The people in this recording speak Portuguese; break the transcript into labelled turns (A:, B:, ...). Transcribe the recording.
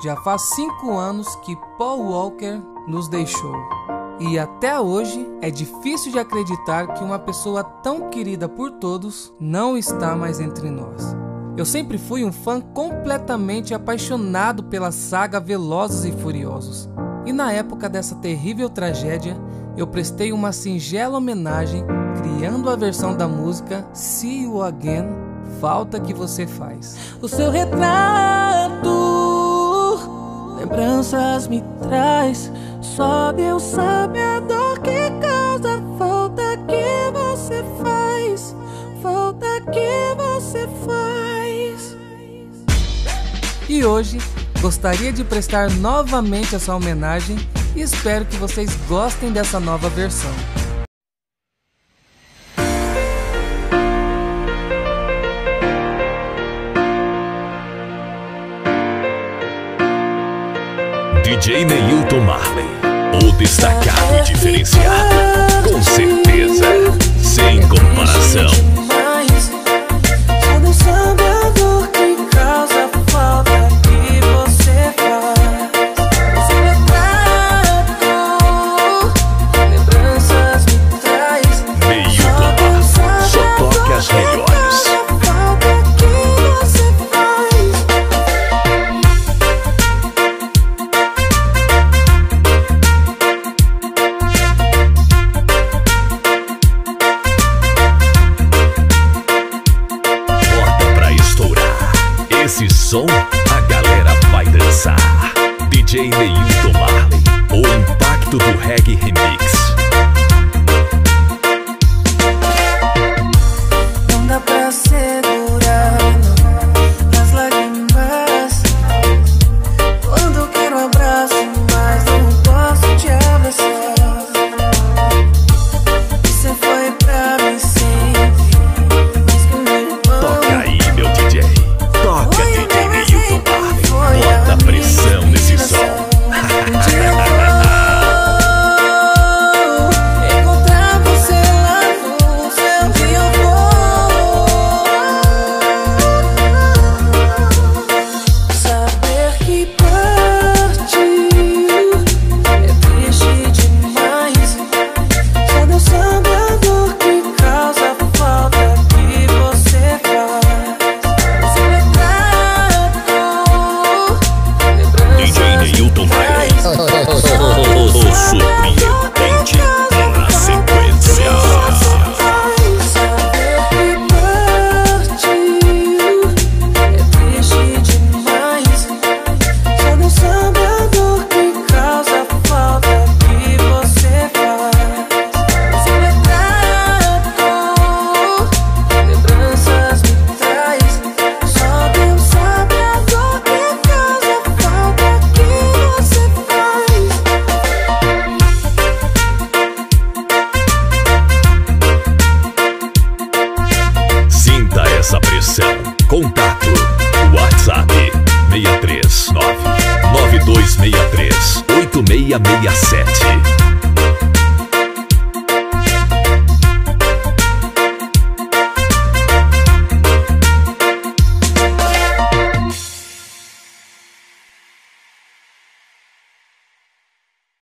A: Já faz cinco anos que Paul Walker nos deixou. E até hoje é difícil de acreditar que uma pessoa tão querida por todos não está mais entre nós. Eu sempre fui um fã completamente apaixonado pela saga Velozes e Furiosos. E na época dessa terrível tragédia, eu prestei uma singela homenagem criando a versão da música See You Again, Falta que Você Faz.
B: O seu retrato lembranças me traz. Só Deus sabe a dor que causa. Falta que você faz, falta que você faz.
A: E hoje gostaria de prestar novamente essa homenagem e espero que vocês gostem dessa nova versão.
C: DJ Neilton Marley, o destacado e diferenciado, com certeza, sem comparação. Som, a galera vai dançar. DJ Neilton Marley, o impacto do reggae remix. 639 9263 8667